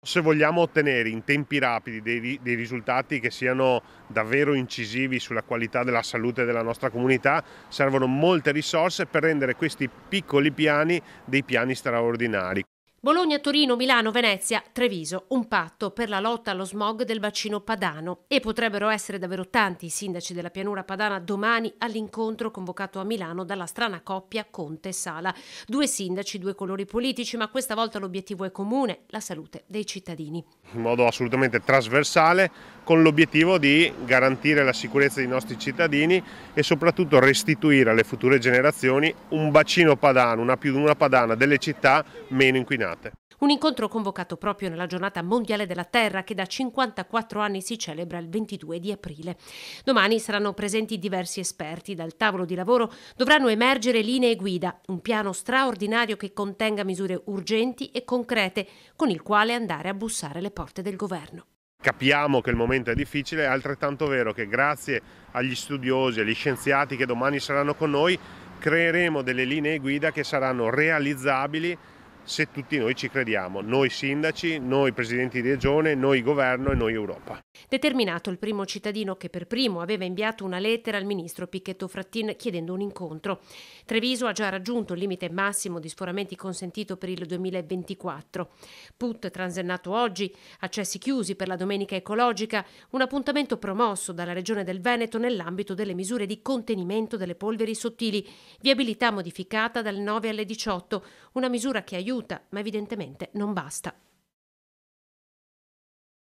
Se vogliamo ottenere in tempi rapidi dei, dei, risultati che siano davvero incisivi sulla qualità della salute della nostra comunità, servono molte risorse per rendere questi piccoli piani dei piani straordinari. Bologna, Torino, Milano, Venezia, Treviso, un patto per la lotta allo smog del bacino padano e potrebbero essere davvero tanti i sindaci della pianura padana domani all'incontro convocato a Milano dalla strana coppia Conte-Sala. Due sindaci, due colori politici, ma questa volta l'obiettivo è comune, la salute dei cittadini. In modo assolutamente trasversale, con l'obiettivo di garantire la sicurezza dei nostri cittadini e soprattutto restituire alle future generazioni un bacino padano, una pianura padana delle città meno inquinate inquinate. Un incontro convocato proprio nella giornata mondiale della Terra che da 54 anni si celebra il 22 di aprile. Domani saranno presenti diversi esperti. Dal tavolo di lavoro dovranno emergere linee guida, un piano straordinario che contenga misure urgenti e concrete con il quale andare a bussare le porte del governo. Capiamo che il momento è difficile, è altrettanto vero che grazie agli studiosi, agli scienziati che domani saranno con noi, creeremo delle linee guida che saranno realizzabili se tutti noi ci crediamo, noi sindaci, noi presidenti di regione, noi governo e noi Europa. Determinato il primo cittadino che per primo aveva inviato una lettera al ministro Picchetto Frattin chiedendo un incontro. Treviso ha già raggiunto il limite massimo di sforamenti consentito per il 2024. Put transennato oggi, accessi chiusi per la domenica ecologica, un appuntamento promosso dalla Regione del Veneto nell'ambito delle misure di contenimento delle polveri sottili, viabilità modificata dal 9 alle 18, una misura che aiuta aiuta, ma evidentemente non basta.